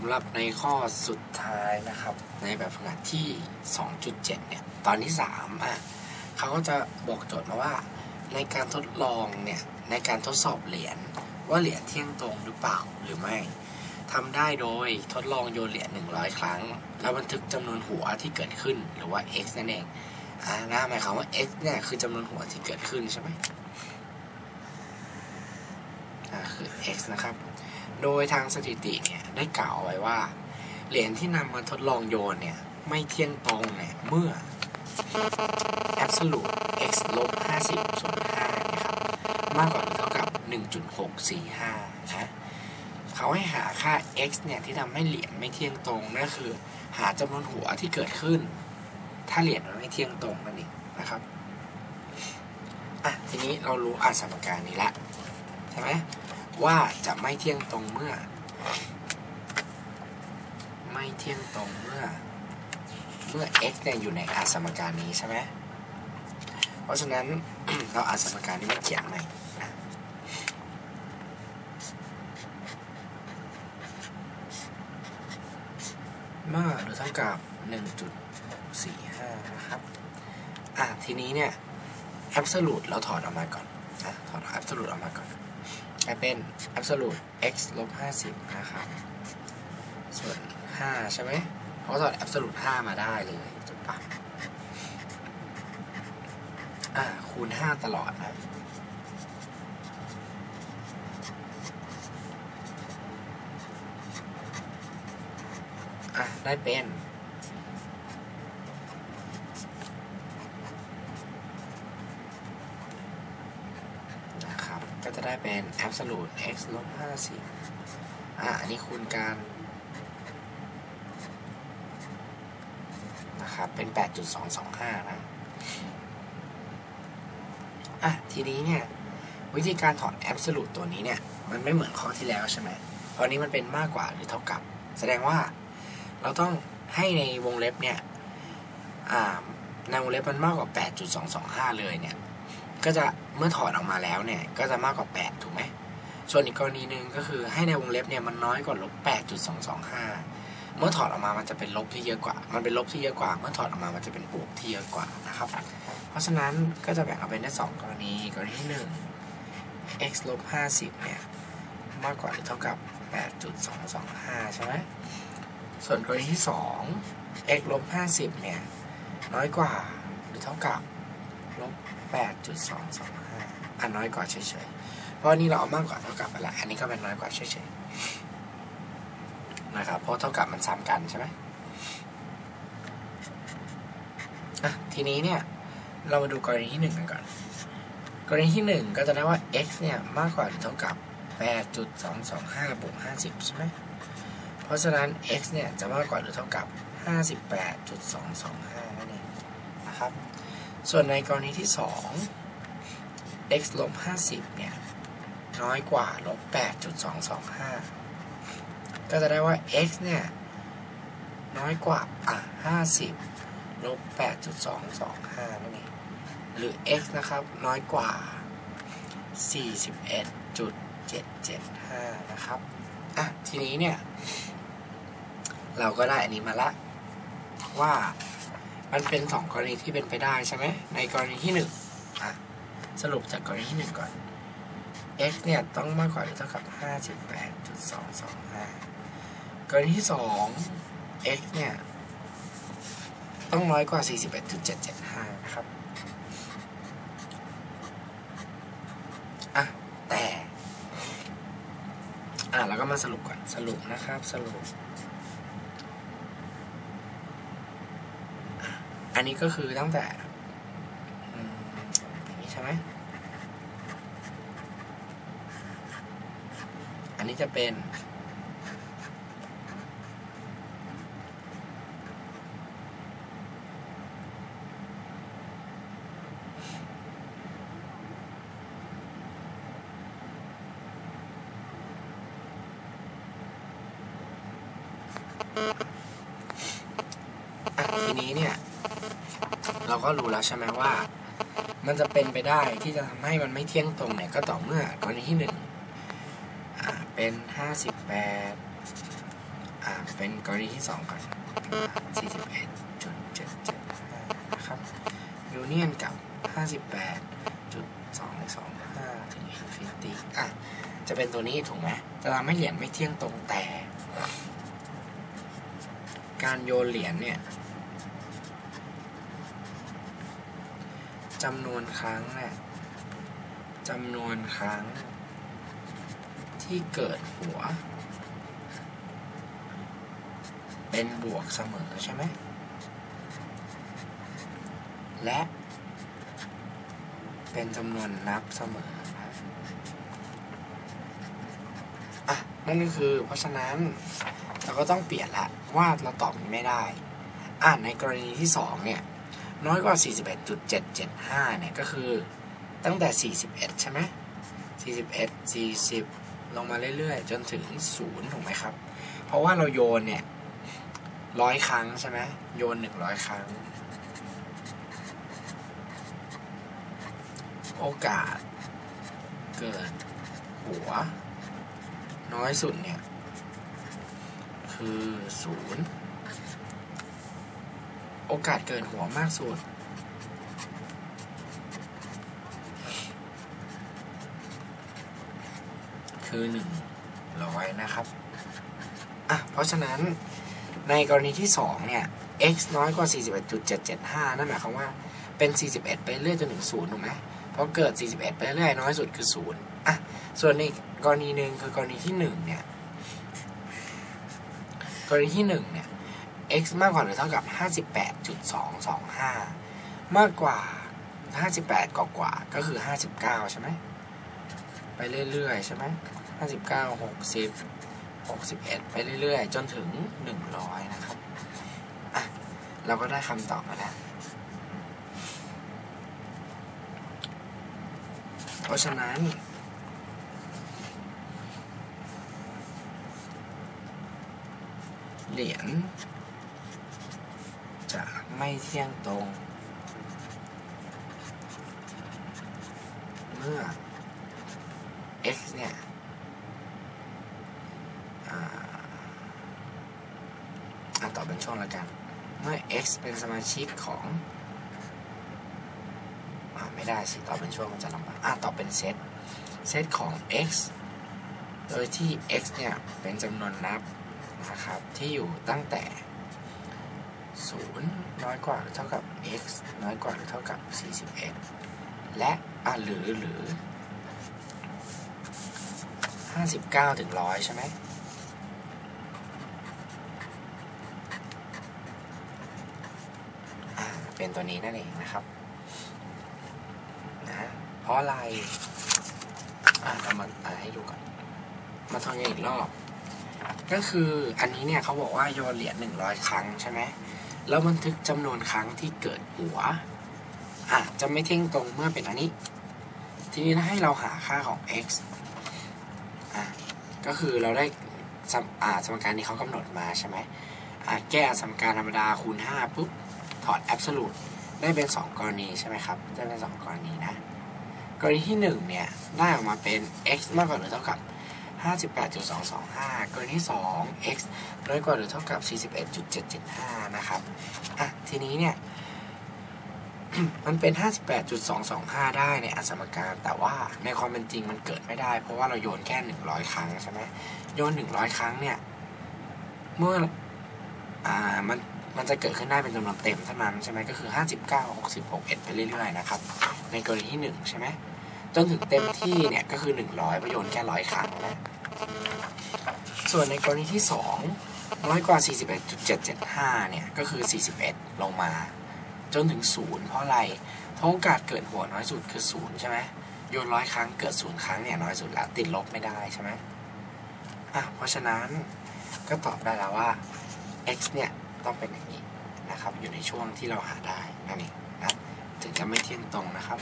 ำหรับในข้อสุดท้ายนะครับ ในแบบฝึกหัดที่ 2.7 เนี่ย ตอนที่ 3 อะเขาก็จะบอกโจทย์มาว่า ในการทดลองเนี่ย ในการทดสอบเหรียญว่าเหรียญเที่ยงตรงหรือเปล่าหรือไม่ทำได้โดยทดลองโยนเหรียญ100 ครั้ง แล้วบันทึกจำนวนหัวที่เกิดขึ้นหรือว่า x นั่นเองอ่านะหมายความว่า x เนี่ยคือจำนวนหัวที่เกิดขึ้นใช่ไหมอ่าคือ x นะครับ โดยทางสถิติเนี่ย ได้กล่าวเอาไว้ว่า เหรียญที่นำมาทดลองโยนเนี่ย ไม่เที่ยงตรงเนี่ย เมื่อ absolute x ลบ50ส่วน5นะครับ มากกว่าหรือเท่ากับ 1.645 นะเขาให้หาค่า x เนี่ย ที่ทำให้เหรียญไม่เที่ยงตรงนั่นคือ หาจำนวนหัวที่เกิดขึ้น ถ้าเหรียญมันไม่เที่ยงตรงนั่นเองนะครับอะทีนี้เรารู้อาสมการนี้ละใช่ไหมว่าจะไม่เที่ยงตรงเมื่อ ไม่เที่ยงตรงเมื่อ เมื่อ x เนี่ยอยู่ในอาสมการนี้ใช่ไหมเพราะฉะนั้นเราอาสมการนี้มาเขียนใหม่มากหรือเท่ากับ 1.45 นะครับ อะ ทีนี้เนี่ย absolute เราถอดออกมาก่อนนะถอด absolute ออกมาก่อนกลายเป็น absolute x ลบ50 นะครับ ส่วน 5 ใช่ไหมเพราะถอด absolute 5 มาได้เลยถูกปะอ่าคูณ 5 ตลอดนะอะ ได้เป็นนะครับ ก็จะได้เป็น absolute x ลบ50อะ อันนี้คูณกัน นะครับ เป็น 8.225 นะ อะ ทีนี้เนี่ย วิธีการถอด absolute ตัวนี้เนี่ย มันไม่เหมือนข้อที่แล้วใช่ไหมเพราะนี้มันเป็นมากกว่าหรือเท่ากับ แสดงว่าเราต้องให้ในวงเล็บเนี่ย อ่า ในวงเล็บมันมากกว่า 8.225 เลยเนี่ย ก็จะเมื่อถอดออกมาแล้วเนี่ย ก็จะมากกว่า 8 ถูกไหมส่วนอีกกรณีหนึ่งก็คือให้ในวงเล็บเนี่ยมันน้อยกว่าลบ 8.225 เมื่อถอดออกมามันจะเป็นลบที่เยอะกว่า มันเป็นลบที่เยอะกว่า เมื่อถอดออกมามันจะเป็นบวกที่เยอะกว่านะครับ เพราะฉะนั้นก็จะแบ่งออกเป็นได้สองกรณีกรณีที่หนึ่ง x ลบ50เนี่ยมากกว่าหรือเท่ากับ8.225ใช่ไหมส่วนกรณีที่สอง x ลบ50เนี่ยน้อยกว่าหรือเท่ากับลบ8.225อันน้อยกว่าเฉยๆเพราะนนี้เราเอามากกว่าเท่ากับไปละอันนี้ก็เป็นน้อยกว่าเฉยๆ นะครับ เพราะเท่ากับมันซ้ำกันใช่ไหมทีนี้เนี่ย เรามาดูกรณีที่หนึ่งกันก่อน กรณีที่หนึ่งก็จะได้ว่า x เนี่ยมากกว่าหรือเท่ากับ 8.225บวก50 ใช่ไหม เพราะฉะนั้น x เนี่ยจะมากกว่าหรือเท่ากับ 58.225นั่นเองนะครับ ส่วนในกรณีที่ 2 x ลบ50 เนี่ยน้อยกว่าลบ8.225 ก็จะได้ว่า x เนี่ย น้อยกว่าอะ50ลบ8.225 นั่นเองหรือ x นะครับ น้อยกว่า 41.775 นะครับ อะ ทีนี้เนี่ย เราก็ได้อันนี้มาละ ว่ามันเป็นสองกรณีที่เป็นไปได้ใช่ไหม ในกรณีที่หนึ่งอะ สรุปจากกรณีที่หนึ่งก่อน x เนี่ย ต้องมากกว่าหรือเท่ากับ 58.225 กรณีที่สอง x เนี่ย ต้องน้อยกว่า 41.775 นะครับ อะ แต่ อะเราก็มาสรุปก่อน สรุปนะครับ สรุป อันนี้ก็คือตั้งแต่อือย่างนี้ใช่ไหมอันนี้จะเป็น ทีนี้เนี่ย เราก็รู้แล้วใช่ไหมว่า มันจะเป็นไปได้ที่จะทำให้มันไม่เที่ยงตรงเนี่ยก็ต่อเมื่อกรณีที่หนึ่งเป็นห้าสิบแปดอ่าเป็นกรณีที่สองก่อนสี่สิบเอ็ดจุดเจ็ดเจ็ดนะครับ union กับห้าสิบแปดจุดสองสองห้าถึง infinity อะจะเป็นตัวนี้ถูกไหมจะทำให้เหรียญไม่เที่ยงตรงแต่ การโยนเหรียญเนี่ยจำนวนครั้งเนี่ยจำนวนครั้ง ที่เกิดหัว เป็นบวกเสมอใช่ไหม และเป็นจำนวนนับเสมอนะอะ นั่นก็คือเพราะฉะนั้น เราก็ต้องเปลี่ยนละ ว่าเราตอบมันไม่ได้ อะในกรณีที่สองเนี่ย น้อยกว่า 41.775 เนี่ย ก็คือตั้งแต่ 41 ใช่ไหม41 40 ลงมาเรื่อยๆ จนถึง 0 ถูกไหมครับ เพราะว่าเราโยนเนี่ยร้อยครั้งใช่ไหมโยน 100 ครั้ง โอกาสเกิดหัว น้อยสุดเนี่ย คือ0โอกาสเกิดหัวมากสุดคือหนึ่งร้อยนะครับ อะ เพราะฉะนั้นในกรณีที่สองเนี่ย x น้อยกว่า 41.775 นั่นหมายความว่าเป็น 41 ไปเรื่อยจนถึง0ถูกไหมเพราะเกิด 41 ไปเรื่อยน้อยสุดคือ 0 อะ ส่วนในกรณีหนึ่งคือกรณีที่ 1 เนี่ย กรณีที่1เนี่ย x มากกว่าหรือเท่ากับ 58.225 มากกว่า 58 กว่ากว่าก็คือ 59 ใช่ไหม ไปเรื่อยๆ ใช่ไหม 59 60 61 ไปเรื่อยๆ จนถึง 100 นะครับอะเราก็ได้คำตอบมาแล้ว เพราะฉะนั้น เหรียญจะไม่เที่ยงตรง เมื่อ x เนี่ยอาอะต่อเป็นช่วงละกัน เมื่อ x เป็นสมาชิกของอไม่ได้สิต่อเป็นช่วงมันจะลำบากอะต่อเป็นเซต เซตของ x โดยที่ x เนี่ย เป็นจำนวนนับ นะครับ ที่อยู่ตั้งแต่ 0 น้อยกว่าหรือเท่ากับ x น้อยกว่าหรือเท่ากับ 41 และอะหรือหรือ 59 ถึง 100 ใช่ไหมเป็นตัวนี้นั่นเองนะครับนะเพราะอะไร อ่าเรามาอ่านให้ดูก่อน มาทวนกันอีกรอบ ก็คืออันนี้เนี่ยเขาบอกว่าโยนเหรียญ100ครั้งใช่ไหมแล้วบันทึกจำนวนครั้งที่เกิดหัวอะจะไม่เท่งตรงเมื่อเป็นอันนี้ ทีนี้ถ้าให้เราหาค่าของ x อะก็คือเราได้สมอ่าสมการที่เขากำหนดมาใช่ไหมอะแก้สมการธรรมดาคูณ5ปุ๊บถอด absolute ได้เป็น 2 กรณีใช่ไหมครับได้เป็น 2 กรณีนะ กรณีที่ 1 เนี่ย ได้ออกมาเป็น x มากกว่าหรือเท่ากับ 58.225 กรณีที่2 x น้อยกว่าหรือเท่ากับ 41.775 นะครับ อะ ทีนี้เนี่ย มันเป็น 58.225 ได้ในอสมการ แต่ว่าในความเป็นจริงมันเกิดไม่ได้ เพราะว่าเราโยนแค่ 100 ครั้งใช่ไหมโยน 100 ครั้งเนี่ย เมื่อ อ่า มัน มันจะเกิดขึ้นได้เป็นจำนวนเต็มเท่านั้นใช่ไหมก็คือ 59 66 1ไปเรื่อยๆ นะครับ ในกรณีที่ 1 ใช่ไหม จนถึงเต็มที่เนี่ยก็คือ 100ประโยชน์แค่ร้อยครั้งนะ ส่วนในกรณีที่ 2 น้อยกว่า 41.775 เนี่ย ก็คือ 41 ลงมา จนถึง 0 เพราะอะไรเพราะโอกาสเกิดหัวน้อยสุดคือ 0 ใช่ไหมโยนร้อยครั้งเกิด 0 ครั้งเนี่ยน้อยสุดแล้วติดลบไม่ได้ใช่ไหมอะ เพราะฉะนั้นก็ตอบได้แล้วว่า x เนี่ย ต้องเป็นอย่างนี้นะครับ อยู่ในช่วงที่เราหาได้นั่นเองนะถึงจะไม่เที่ยงตรงนะครับ